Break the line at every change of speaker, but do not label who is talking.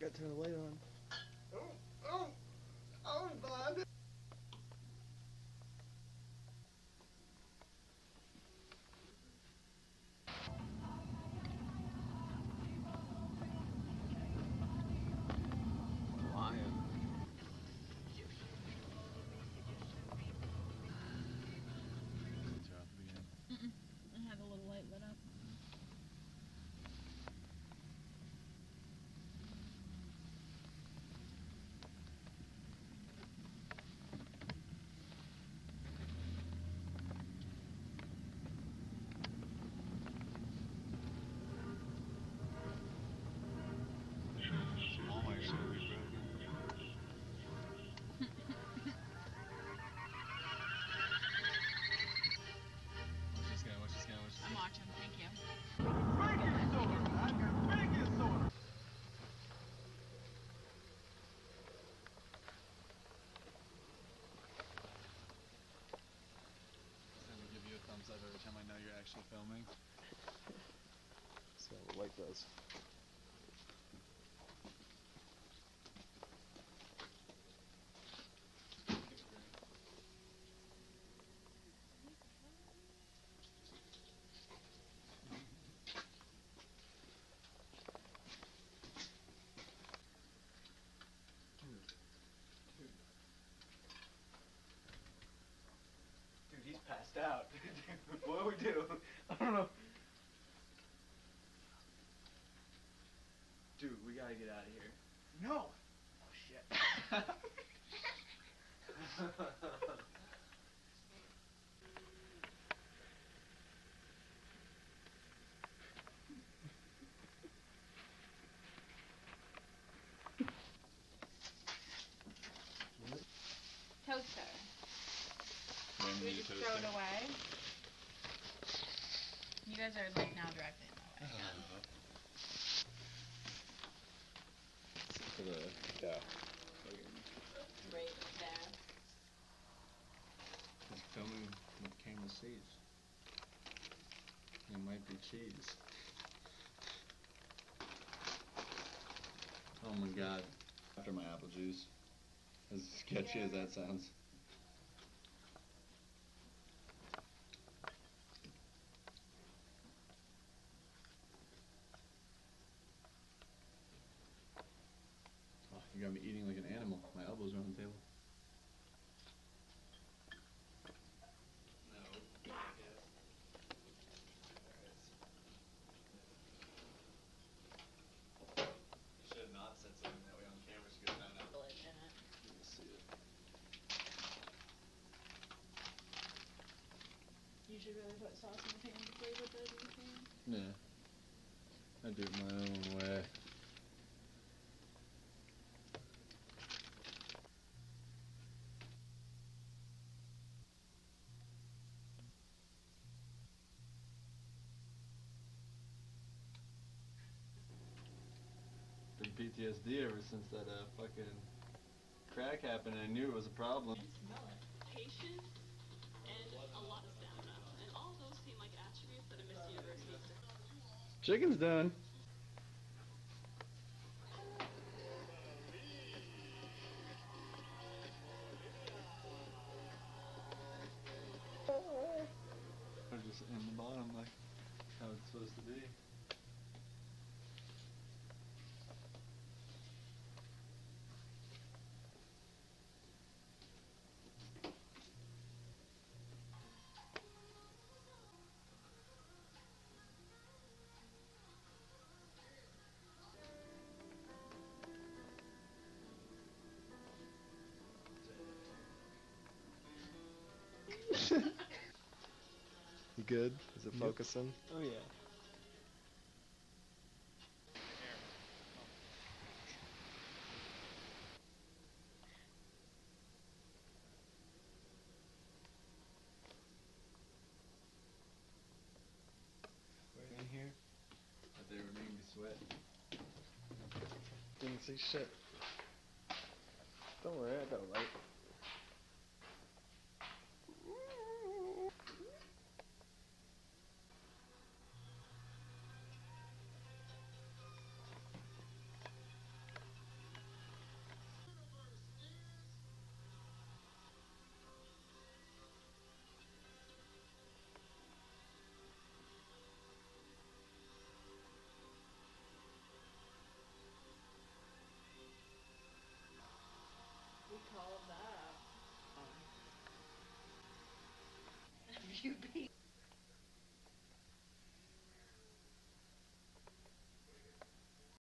Gotta turn the light on.
Time I know you're actually filming.
See how the light does.
Dude, he's passed out. what do we do? I don't know. Dude, we gotta get out of here. No. Oh shit.
Toaster.
When
We
you
just
toast
throw it away. You guys are like now directing that way.
Uh-huh.
The yeah.
Right there.
He's filming with camera sees. It might be cheese. Oh my god. After my apple juice. As sketchy as that sounds. Got me eating like an animal. My elbows are on the table. No. You should have not said something that way on camera so you could have found out.
Village in it.
Let me see it.
You should really put sauce in the pan before you put those in the pan.
Yeah. I do it my own way. PTSD ever since that uh, fucking crack happened. I knew it was a problem.
and smell it. Patience and a lot of stamina. And all those seem like attributes that a Miss Universe needs
Chicken's done. Or just in the bottom like how it's supposed to be.
You good? Is it
Yep.
focusing?
Oh yeah. Right in here. But they were making me sweat.
Didn't see shit. Don't worry, I got a light.